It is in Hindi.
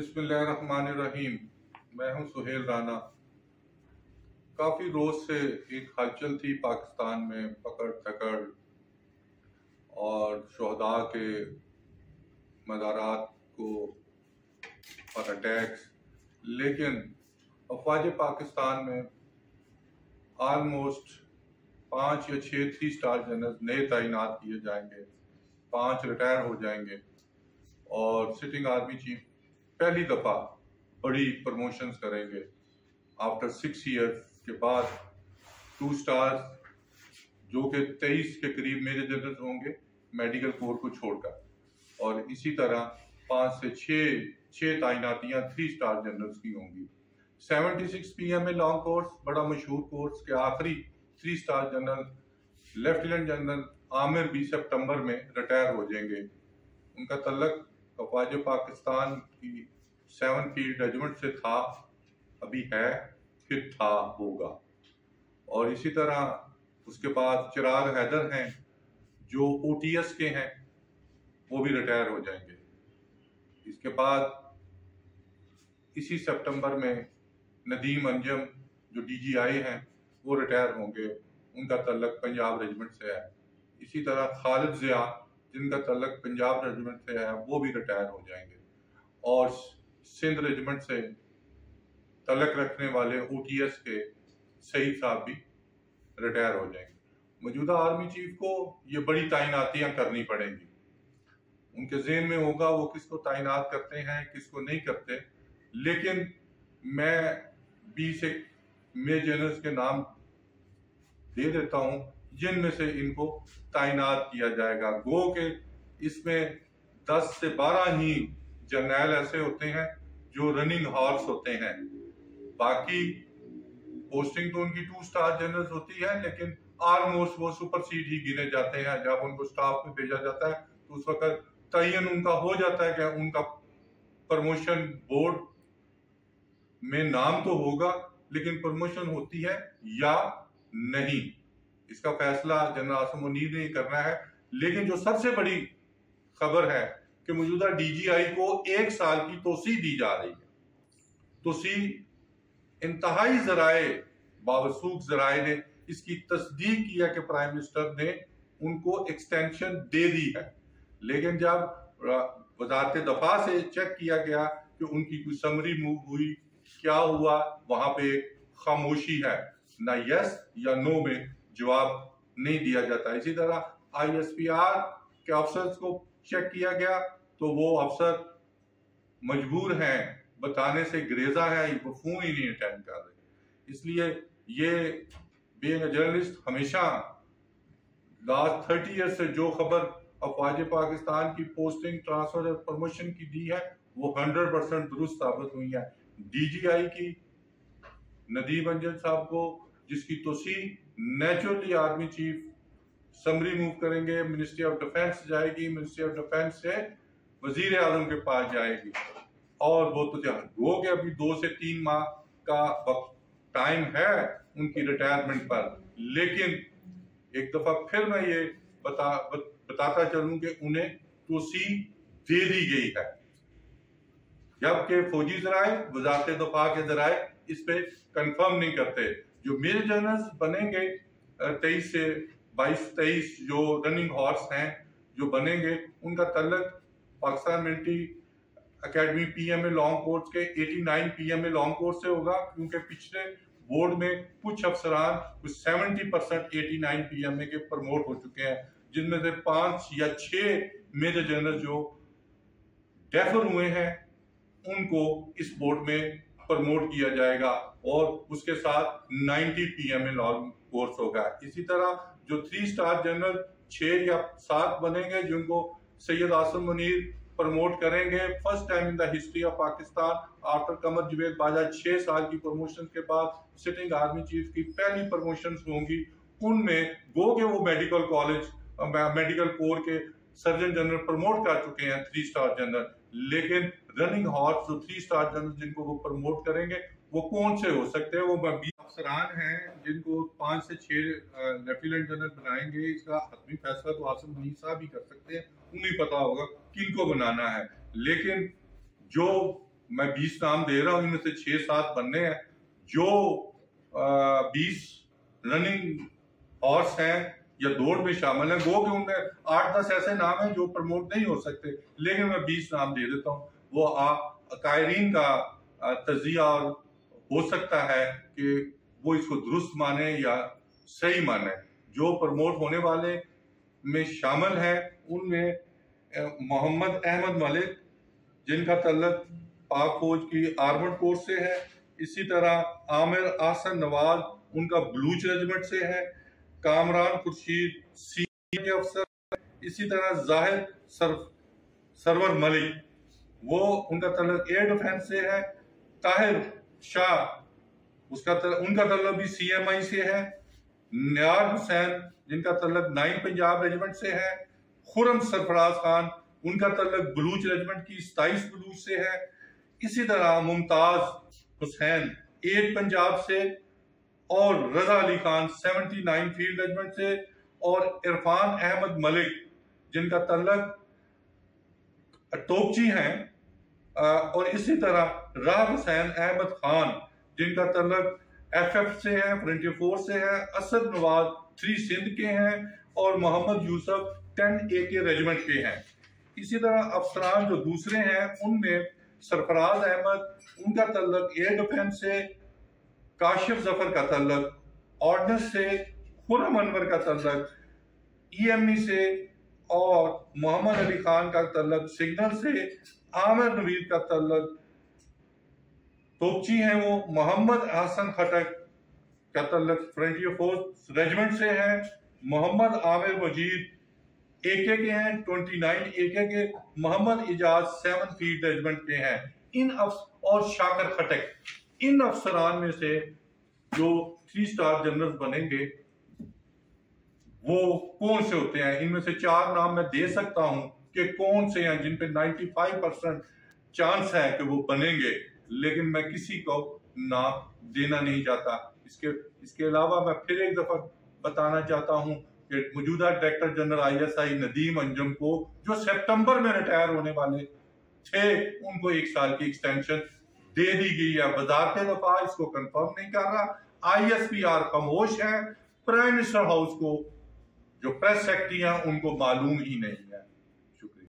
बिस्मिल्लाहिर्रहमानिर्रहीम। मैं हूँ सुहेल राना काफ़ी रोज़ से एक हलचल थी पाकिस्तान में पकड़ धकड़ और शहदा के मज़ारात को और अटैक्स लेकिन अफवाज पाकिस्तान में आलमोस्ट पाँच या छः थ्री स्टार जनरल नए तैनात किए जाएँगे, पाँच रिटायर हो जाएँगे और सिटिंग आर्मी चीफ पहली दफ़ा बड़ी प्रमोशंस करेंगे। आफ्टर सिक्स ईयर के बाद टू स्टार्स जो कि तेईस के करीब मेजर जनरल होंगे मेडिकल कोर को छोड़कर। और इसी तरह पाँच से छः छः तैनातियाँ थ्री स्टार जनरल्स की होंगी। Seventy six P M A long course बड़ा मशहूर कोर्स के आखिरी three star general lieutenant general Amir भी सितंबर में रिटायर हो जाएँगे। उनका तलक अफवाज पाकिस्तान की सेवन फ़ील्ड रेजिमेंट से था, अभी है, फिर था होगा। और इसी तरह उसके बाद चिराग हैदर हैं, जो ओटीएस के हैं, वो भी रिटायर हो जाएँगे। इसके बाद इसी सितंबर में नदीम अंजम, जो डीजीआई हैं, वो रिटायर होंगे। उनका तल्लक पंजाब रेजिमेंट से है। इसी तरह खालिद ज़िया जिनका तलक पंजाब रेजिमेंट से है, वो भी रिटायर हो जाएँगे। और सिंध रेजिमेंट से तलक रखने वाले ओटीएस के सईद साहब भी रिटायर हो जाएँगे। मौजूदा आर्मी चीफ को ये बड़ी तैनातियाँ करनी पड़ेंगी। उनके जेन में होगा, वो किसको तैनात करते हैं, किसको नहीं करते। लेकिन मैं बीस एक मे जनरल्स के नाम दे देता हूँ जिनमें से इनको तैनात किया जाएगा। गो के इसमें 10 से 12 ही जर्नैल ऐसे होते हैं जो रनिंग हॉर्स होते हैं। बाकी पोस्टिंग तो उनकी टू स्टार जनरल होती है, लेकिन ऑलमोस्ट वो सुपर सीड ही गिने जाते हैं। जब उनको स्टाफ में भेजा जाता है तो उस वक्त तयन उनका हो जाता है कि उनका प्रमोशन बोर्ड में नाम तो होगा, लेकिन प्रमोशन होती है या नहीं। इसका फैसला जनरल आसम मुनीर ने करना है। लेकिन जो सबसे बड़ी खबर है कि मौजूदा डीजीआई को एक साल की तोसी दी जा रही है। तोसी इंतहाई जराए बावसूख जराए ने इसकी तस्दीक किया कि प्राइम मिनिस्टर ने उनको एक्सटेंशन दे दी है। लेकिन जब वजारत दफ़ा से चेक किया गया कि उनकी कोई समरी मूव हुई, क्या हुआ, वहाँ पे खामोशी है। ना यस या नो में जवाब नहीं दिया जाता इसी तरह आईएसपीआर के अफसर को चेक किया गया तो वो अफसर मजबूर हैं, बताने से ग्रेजा है फ़ोन ही नहीं अटेंड कर रहे। इसलिए ये बीइंग जर्नलिस्ट हमेशा लास्ट थर्टी ईयर से जो खबर अफवाज पाकिस्तान की पोस्टिंग ट्रांसफ़र और प्रमोशन की दी है, वो हंड्रेड परसेंट दुरुस्त साबित हुई है। डीजीआई की नदीम अंजन साहब को जिसकी तोसी naturally army chief summary move करेंगे मिनिस्ट्री ऑफ़ डिफेंस जाएगी मिनिस्ट्री ऑफ़ डिफेंस से वज़ीर आज़म के पास जाएगी। और वो तो हो गया अभी दो से तीन माह का वक्त टाइम है उनकी रिटायरमेंट पर। लेकिन एक दफ़ा फिर मैं ये बता, बताता चलूँ कि उन्हें तोसी दे दी गई है। जबकि फौजी जराए वजारत दफ़ा के जराए इस पे कंफर्म नहीं करते। जो मेजर जनरल बनेंगे तेईस से बाईस, तेईस जो रनिंग हॉर्स हैं, जो बनेंगे, उनका तलक Pakistan military academy PMA long course के 89 पीएमए लॉन्ग कोर्स से होगा, क्योंकि पिछले बोर्ड में कुछ अफसरान कुछ 70 percent eighty nine P M A के प्रमोट हो चुके हैं, जिनमें से पाँच या छह मेजर जनरल जो डेफर हुए हैं, उनको इस बोर्ड में प्रमोट किया जाएगा और उसके साथ 90 पीएमए लॉन्ग कोर्स होगा। इसी तरह जो थ्री स्टार जनरल छह या सात बनेंगे, जिनको सैयद आसम मुनीर प्रमोट करेंगे first time in the history of Pakistan after Qamar Javed Bajwa छह साल की प्रमोशन के बाद सिटिंग आर्मी चीफ की पहली प्रमोशन होंगी। उनमें गो के वो मेडिकल कॉलेज मेडिकल कोर के सर्जन जनरल प्रमोट कर चुके हैं थ्री स्टार जनरल लेकिन रनिंग हॉर्स जो थ्री स्टार जनरल जिनको वो प्रमोट करेंगे, वो कौन से हो सकते हैं? वो बीस अफसरान हैं, जिनको पाँच से छह लेफ्टिनेंट जनरल बनाएँगे, इसका हतमी फैसला तो आसम मनी साहब ही कर सकते हैं। उन्हें पता होगा किन को बनाना है। लेकिन जो मैं बीस नाम दे रहा हूँ, इनमें से छह, सात बनने हैं। जो बीस रनिंग हॉर्स हैं या दौड़ में शामिल है, वो कि उनमें आठ दस ऐसे नाम हैं जो प्रमोट नहीं हो सकते। लेकिन मैं बीस नाम दे देता हूँ। वो कायरीन का तजिया और हो सकता है कि वो इसको दुरुस्त माने या सही माने। जो प्रमोट होने वाले में शामिल है, उनमें मोहम्मद अहमद मलिक, जिनका तल्लक पाक फौज की आर्मड कोर्स से है। इसी तरह आमिर आसन नवाज़, उनका बलूच रेजिमेंट से है। कामरान खुर्शीद सी के अफसर इसी तरह ज़ाहिर सर, सरवर मलिक। वो उनका तल्लक एयर डिफेंस से है ताहिर शाह उसका तल, उनका तल्लक भी सीएमआई से है न्यार हुसैन जिनका तल्लक नाइन पंजाब रेजिमेंट से है खुरम सरफराज खान उनका तल्लक बलूच रेजिमेंट की सताइस बलूच से है। इसी तरह मुमताज़ हुसैन एट पंजाब से और Raza Ali Khan seventy nine field regiment से और इरफान अहमद मलिक, जिनका तल्लक टोकची हैं और इसी तरह राह हुसैन अहमद खान, जिनका तल्लक एफ़ से है फ्रंटियर फोर्स से है, असद नवाज़ थ्री सिंध के हैं और मोहम्मद यूसुफ टेन ए के रेजिमेंट के हैं। इसी तरह अफसरान जो दूसरे हैं, उनमें सरफराज अहमद, उनका तल्लक एयर डिफेंस से काशिफ ज़फ़र का तल्लक, ऑर्डनेंस से खुरम अनवर का तल्लक e से और मोहम्मद अली खान का तल्लक, सिग्नल से आमिर नवीद का तल्लक। तोपची हैं वो मोहम्मद हसन खटक का तल्लक, फ्रंटियर फोर्स रेजिमेंट से है, मोहम्मद आमिर मजीद एके के हैं, ट्वेंटी नाइन एके के, Mohammad Ijaz seven field regiment के हैं। इन और शाकर खटक। इन अफसरान में से जो थ्री स्टार जनरल बनेंगे, वो कौन से होते हैं? इनमें से चार नाम मैं दे सकता हूँ कि कौन से हैं जिन पे 95 परसेंट चांस है कि वो बनेंगे, लेकिन मैं किसी को नाम देना नहीं चाहता। इसके इसके अलावा मैं फिर एक दफ़ा बताना चाहता हूँ कि मौजूदा director general ISI Nadeem Anjum को, जो सितंबर में रिटायर होने वाले थे, उनको एक साल की एक्सटेंशन दे दी गई है वजारत दफ़ा इसको कंफर्म नहीं कर रहा। आई एस पी आर खामोश है। प्राइम मिनिस्टर हाउस को जो प्रेस सेक्रेटरी हैं, उनको मालूम ही नहीं।